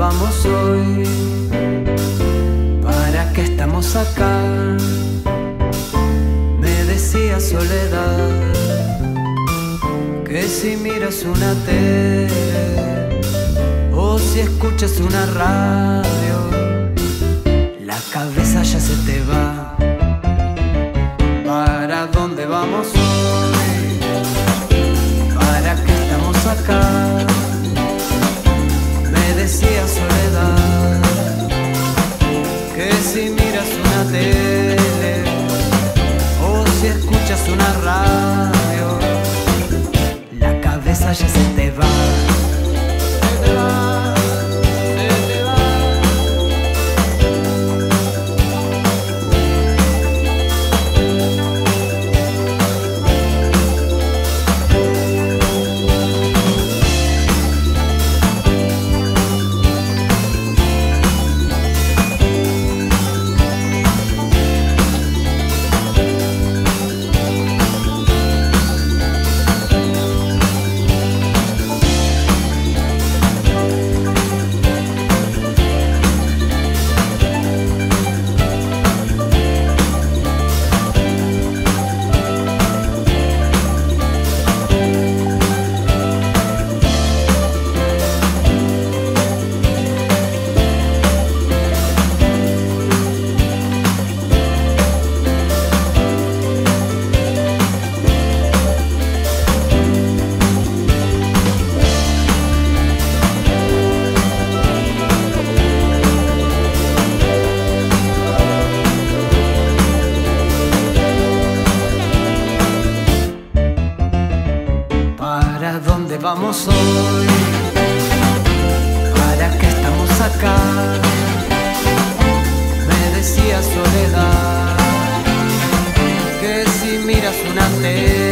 ¿Para dónde vamos hoy? ¿Para qué estamos acá? Me decía Soledad que si miras una tele o si escuchas una radio, la cabeza ya se te va. ¿Para dónde vamos escuchas una radio, la cabeza ya se te va. Se te va, dónde vamos hoy? ¿Para qué estamos acá? Me decía Soledad que si miras una tele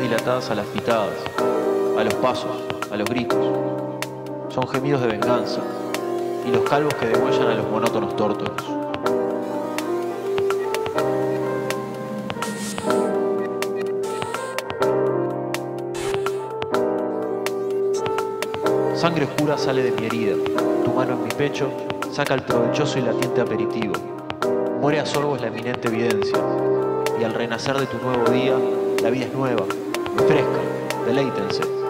dilatadas a las pitadas, a los pasos, a los gritos. Son gemidos de venganza y los calvos que degüellan a los monótonos tórtolos. Sangre oscura sale de mi herida, tu mano en mi pecho saca el provechoso y latiente aperitivo. Muere a sorbos la eminente evidencia, y al renacer de tu nuevo día, la vida es nueva, fresca, deleítense.